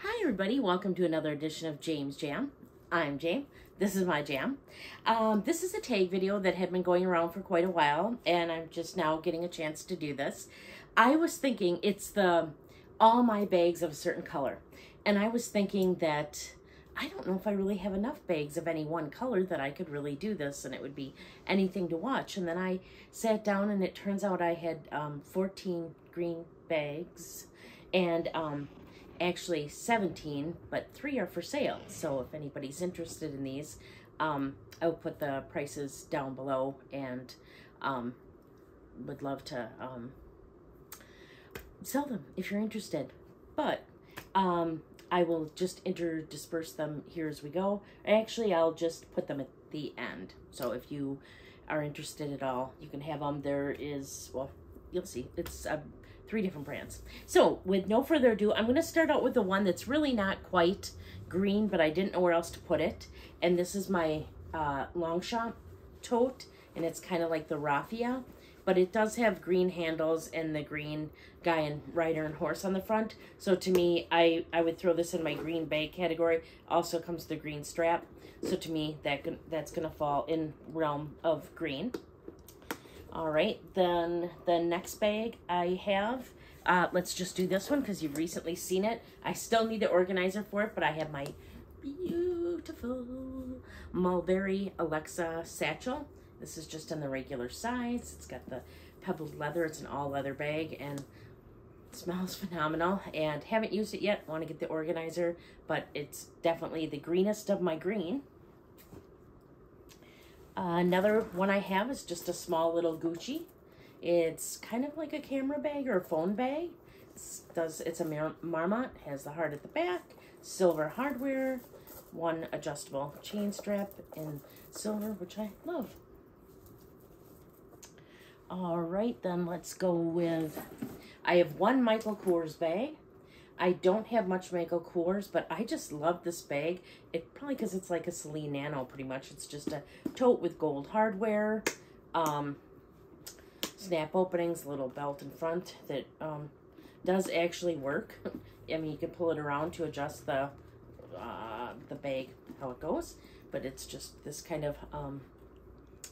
Hi, everybody. Welcome to another edition of James Jam. I'm Jam. This is my jam. Um, this is a tag video that had been going around for quite a while, and I'm just now getting a chance to do this. I was thinking it's the all my bags of a certain color, and I was thinking that I don't know if I really have enough bags of any one color that I could really do this, and it would be anything to watch. And then I sat down, and it turns out I had um, 14 green bags, and um, actually 17, but three are for sale. So if anybody's interested in these, um, I'll put the prices down below and um, would love to um, sell them if you're interested. But um, I will just interdisperse them here as we go. Actually, I'll just put them at the end. So if you are interested at all, you can have them. There is, well, you'll see. It's a three different brands. So with no further ado, I'm going to start out with the one that's really not quite green, but I didn't know where else to put it. And this is my uh, Longchamp tote, and it's kind of like the raffia, but it does have green handles and the green guy and rider and horse on the front. So to me, I, I would throw this in my green bag category. Also comes the green strap. So to me, that that's going to fall in realm of green. All right, then the next bag I have, uh, let's just do this one because you've recently seen it. I still need the organizer for it, but I have my beautiful Mulberry Alexa satchel. This is just in the regular size. It's got the pebbled leather. It's an all leather bag and smells phenomenal and haven't used it yet. Want to get the organizer, but it's definitely the greenest of my green. Uh, another one I have is just a small little Gucci. It's kind of like a camera bag or a phone bag. It's, does It's a Mar Marmont, has the heart at the back, silver hardware, one adjustable chain strap in silver, which I love. All right, then let's go with, I have one Michael Kors bag. I don't have much Michael Kors, but I just love this bag. It probably because it's like a Celine Nano, pretty much. It's just a tote with gold hardware, um, snap openings, little belt in front that um, does actually work. I mean, you can pull it around to adjust the uh, the bag how it goes, but it's just this kind of um,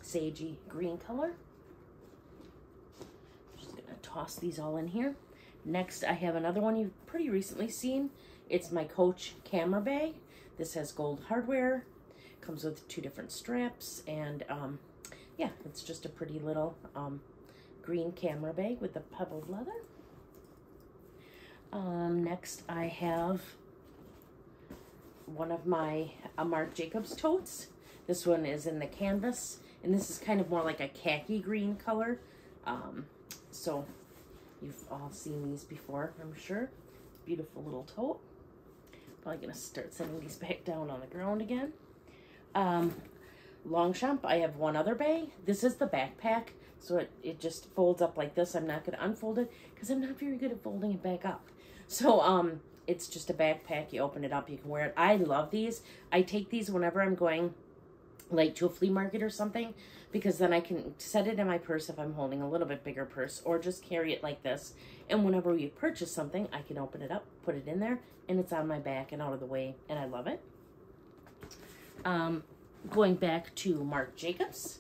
sagey green color. Just gonna toss these all in here. Next, I have another one you've pretty recently seen. It's my Coach camera bag. This has gold hardware, comes with two different straps, and um, yeah, it's just a pretty little um, green camera bag with the pebbled leather. Um, next, I have one of my uh, Marc Jacobs totes. This one is in the canvas, and this is kind of more like a khaki green color. Um, so You've all seen these before, I'm sure. Beautiful little tote. Probably going to start setting these back down on the ground again. Um, Longchamp, I have one other bag. This is the backpack, so it, it just folds up like this. I'm not going to unfold it because I'm not very good at folding it back up. So um, it's just a backpack. You open it up, you can wear it. I love these. I take these whenever I'm going like to a flea market or something because then I can set it in my purse if I'm holding a little bit bigger purse or just carry it like this. And whenever we purchase something, I can open it up, put it in there, and it's on my back and out of the way, and I love it. Um, going back to Marc Jacobs,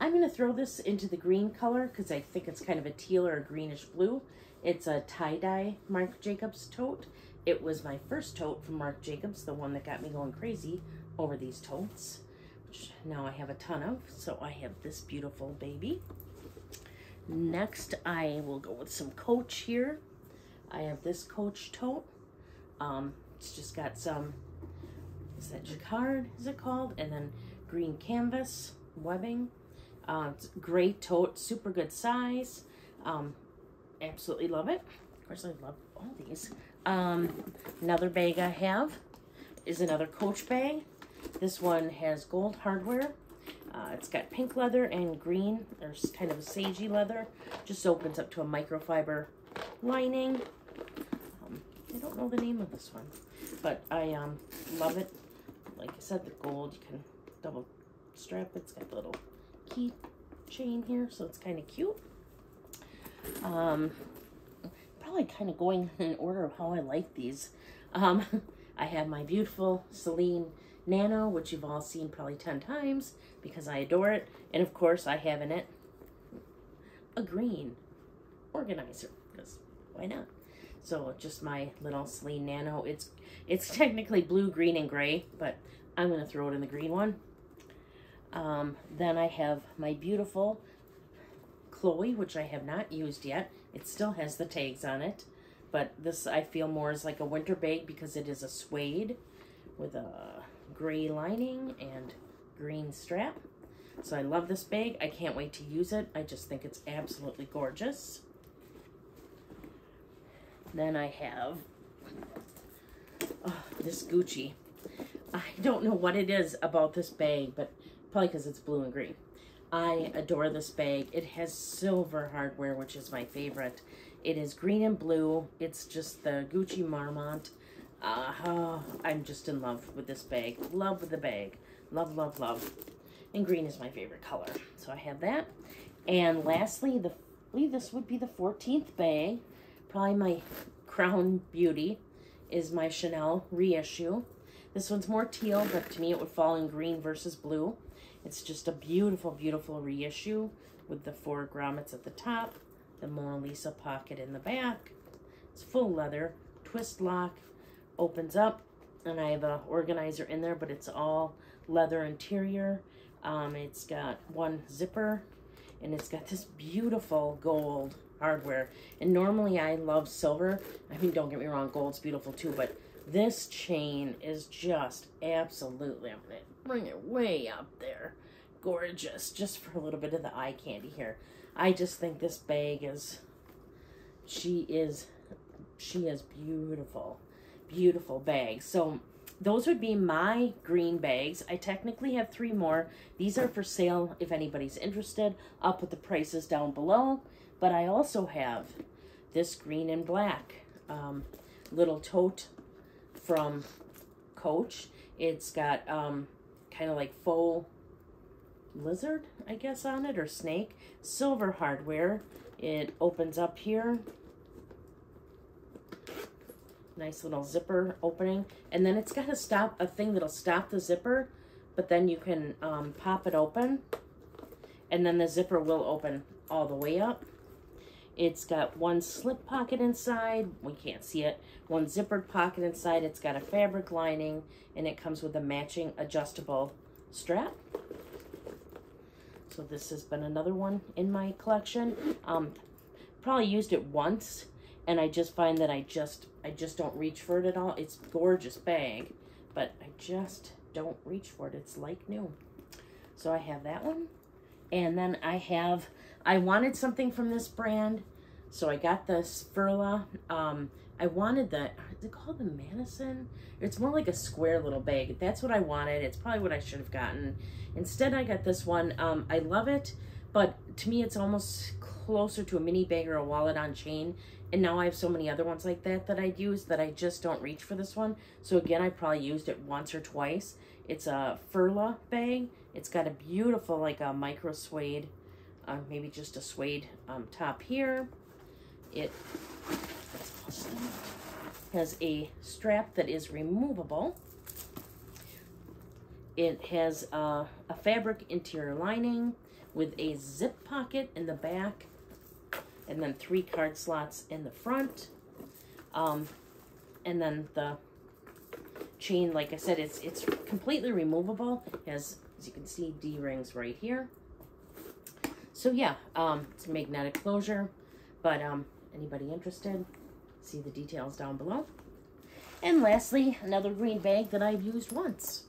I'm going to throw this into the green color because I think it's kind of a teal or a greenish blue. It's a tie-dye Marc Jacobs tote. It was my first tote from Marc Jacobs, the one that got me going crazy over these totes which now I have a ton of. So I have this beautiful baby. Next, I will go with some Coach here. I have this Coach tote. Um, it's just got some, is that jacquard, is it called? And then green canvas webbing. Uh, great tote, super good size. Um, absolutely love it. Of course, I love all these. Um, another bag I have is another Coach bag. This one has gold hardware. Uh, it's got pink leather and green. There's kind of a sagey leather. Just opens up to a microfiber lining. Um, I don't know the name of this one, but I um, love it. Like I said, the gold, you can double strap. It's got the little key chain here, so it's kind of cute. Um, probably kind of going in order of how I like these. Um, I have my beautiful Celine Nano, which you've all seen probably 10 times because I adore it. And of course, I have in it a green organizer because why not? So just my little Celine Nano. It's it's technically blue, green, and gray, but I'm going to throw it in the green one. Um, then I have my beautiful Chloe, which I have not used yet. It still has the tags on it, but this I feel more is like a winter bag because it is a suede with a gray lining and green strap. So I love this bag. I can't wait to use it. I just think it's absolutely gorgeous. Then I have oh, this Gucci. I don't know what it is about this bag, but probably because it's blue and green. I adore this bag. It has silver hardware, which is my favorite. It is green and blue. It's just the Gucci Marmont. Uh, oh, I'm just in love with this bag. Love with the bag. Love, love, love. And green is my favorite color. So I have that. And lastly, the believe this would be the 14th bag. Probably my crown beauty is my Chanel reissue. This one's more teal, but to me it would fall in green versus blue. It's just a beautiful, beautiful reissue with the four grommets at the top, the Mona Lisa pocket in the back. It's full leather, twist lock, opens up, and I have an organizer in there, but it's all leather interior. Um, it's got one zipper, and it's got this beautiful gold hardware. And normally I love silver. I mean, don't get me wrong, gold's beautiful too, but this chain is just absolutely, I'm to bring it way up there. Gorgeous, just for a little bit of the eye candy here. I just think this bag is, she is, she is beautiful. Beautiful bags. So those would be my green bags. I technically have three more. These are for sale if anybody's interested. I'll put the prices down below. But I also have this green and black um, little tote from Coach. It's got um, kind of like faux lizard, I guess, on it, or snake. Silver hardware. It opens up here. Nice little zipper opening. And then it's got a stop, a thing that'll stop the zipper, but then you can um, pop it open. And then the zipper will open all the way up. It's got one slip pocket inside. We can't see it. One zippered pocket inside. It's got a fabric lining, and it comes with a matching adjustable strap. So this has been another one in my collection. Um, probably used it once, and I just find that I just I just don't reach for it at all. It's gorgeous bag, but I just don't reach for it. It's like new. So I have that one. And then I have, I wanted something from this brand, so I got this Furla. Um, I wanted the, is it called the Madison? It's more like a square little bag. That's what I wanted. It's probably what I should have gotten. Instead, I got this one. Um, I love it, but to me, it's almost closer to a mini bag or a wallet on chain. And now I have so many other ones like that that I'd use that I just don't reach for this one. So again, I probably used it once or twice. It's a Furla bag. It's got a beautiful like a micro suede, uh, maybe just a suede um, top here. It has a strap that is removable. It has uh, a fabric interior lining with a zip pocket in the back and then three card slots in the front. Um, and then the chain, like I said, it's it's completely removable. It has, as you can see, D-rings right here. So yeah, um, it's a magnetic closure, but um, anybody interested, see the details down below. And lastly, another green bag that I've used once.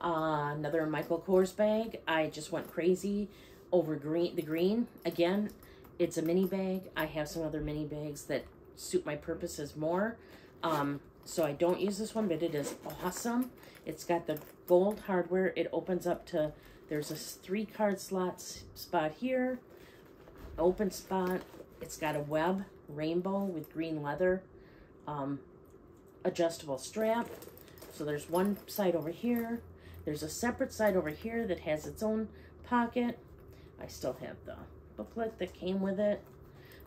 Uh, another Michael Kors bag. I just went crazy over green. the green. Again, it's a mini bag. I have some other mini bags that suit my purposes more. Um, so I don't use this one, but it is awesome. It's got the gold hardware. It opens up to, there's a three card slots spot here, open spot. It's got a web rainbow with green leather, um, adjustable strap. So there's one side over here. There's a separate side over here that has its own pocket. I still have the booklet that came with it.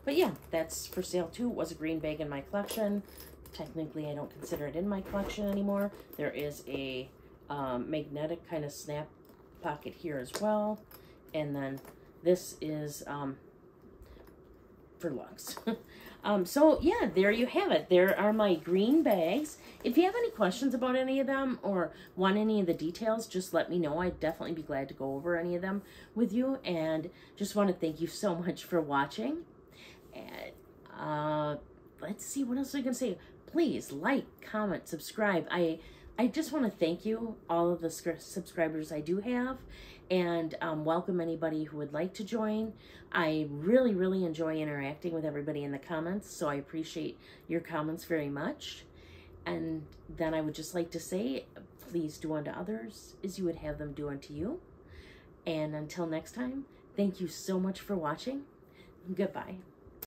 but yeah, that's for sale too. It was a green bag in my collection. Technically, I don't consider it in my collection anymore. There is a um, magnetic kind of snap pocket here as well. And then this is um, for looks. um, so yeah, there you have it. There are my green bags. If you have any questions about any of them or want any of the details, just let me know. I'd definitely be glad to go over any of them with you. And just want to thank you so much for watching. And uh, let's see, what else I can say? Please like, comment, subscribe. I I just want to thank you, all of the subscribers I do have, and um, welcome anybody who would like to join. I really, really enjoy interacting with everybody in the comments, so I appreciate your comments very much. And then I would just like to say, please do unto others as you would have them do unto you. And until next time, thank you so much for watching. Goodbye.